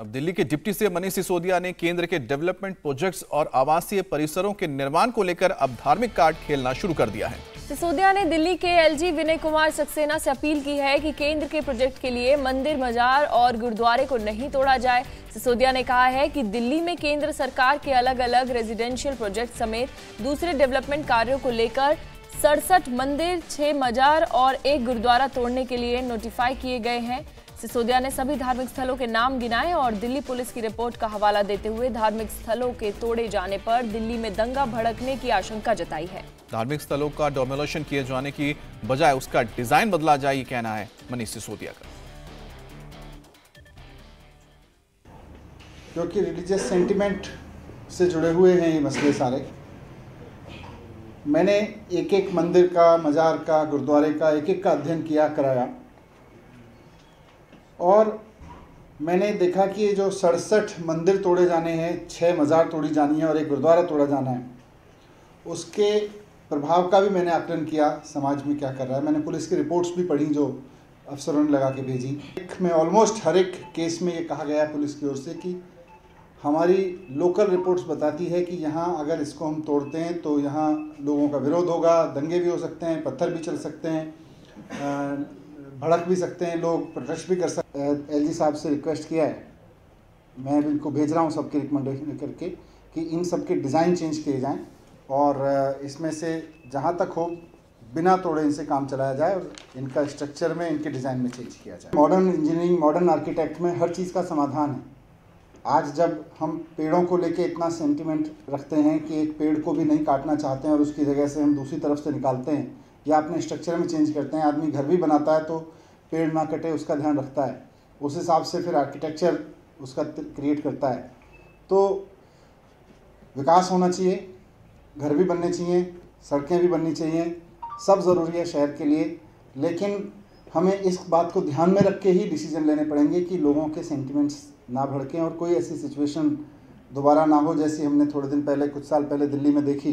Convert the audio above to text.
अब दिल्ली के deputy CM Manish Sisodia ने केंद्र के डेवलपमेंट प्रोजेक्ट्स और आवासीय परिसरों के निर्माण को लेकर अब धार्मिक कार्ड खेलना शुरू कर दिया है। सिसोदिया ने दिल्ली के एलजी विनय कुमार सक्सेना से अपील की है कि केंद्र के प्रोजेक्ट के लिए मंदिर मजार और गुरुद्वारे को नहीं तोड़ा जाए। सिसोदिया ने कहा है कि दिल्ली में केंद्र सरकार के अलग अलग रेजिडेंशियल प्रोजेक्ट समेत दूसरे डेवलपमेंट कार्यों को लेकर सड़सठ मंदिर, छह मजार और एक गुरुद्वारा तोड़ने के लिए नोटिफाई किए गए हैं। सिसोदिया ने सभी धार्मिक स्थलों के नाम गिनाए और दिल्ली पुलिस की रिपोर्ट का हवाला देते हुए धार्मिक स्थलों के तोड़े जाने पर दिल्ली में दंगा भड़कने की आशंका जताई है। धार्मिक स्थलों का डोमिलेशन किए जाने की बजाय उसका डिज़ाइन बदला जाए ये कहना है मनीष सिसोदिया का। क्योंकि रिलीजियस सेंटिमेंट से जुड़े हुए हैं ये मसले सारे। मैंने एक एक मंदिर का मज़ार का गुरुद्वारे का एक एक का अध्ययन किया कराया। और मैंने देखा कि ये जो सड़सठ मंदिर तोड़े जाने हैं छः मज़ार तोड़ी जानी है और एक गुरुद्वारा तोड़ा जाना है, उसके प्रभाव का भी मैंने आकलन किया, समाज में क्या कर रहा है। मैंने पुलिस की रिपोर्ट्स भी पढ़ी जो अफसरों ने लगा के भेजी। एक में ऑलमोस्ट हर एक केस में ये कहा गया है पुलिस की ओर से कि हमारी लोकल रिपोर्ट्स बताती है कि यहाँ अगर इसको हम तोड़ते हैं तो यहाँ लोगों का विरोध होगा, दंगे भी हो सकते हैं, पत्थर भी चल सकते हैं भड़क भी सकते हैं, लोग प्रोटेस्ट भी कर सकते हैं एलजी साहब से रिक्वेस्ट किया है। मैं भी इनको भेज रहा हूँ सबके रिकमेंडेशन करके कि इन सब के डिज़ाइन चेंज किए जाएँ और इसमें से जहाँ तक हो, बिना तोड़े इनसे काम चलाया जाए और इनका स्ट्रक्चर में, इनके डिज़ाइन में चेंज किया जाए। मॉडर्न इंजीनियरिंग मॉडर्न आर्किटेक्ट में हर चीज़ का समाधान है। आज जब हम पेड़ों को लेके इतना सेंटिमेंट रखते हैं कि एक पेड़ को भी नहीं काटना चाहते हैं और उसकी जगह से हम दूसरी तरफ़ से निकालते हैं या अपने स्ट्रक्चर में चेंज करते हैं, आदमी घर भी बनाता है तो पेड़ ना कटे, उसका ध्यान रखता है। उस हिसाब से फिर आर्किटेक्चर उसका क्रिएट करता है। तो विकास होना चाहिए, घर भी बनने चाहिए, सड़कें भी बननी चाहिए, सब ज़रूरी है शहर के लिए। लेकिन हमें इस बात को ध्यान में रख के ही डिसीज़न लेने पड़ेंगे कि लोगों के सेंटिमेंट्स ना भड़कें और कोई ऐसी सिचुएशन दोबारा ना हो जैसी हमने थोड़े दिन पहले, कुछ साल पहले दिल्ली में देखी।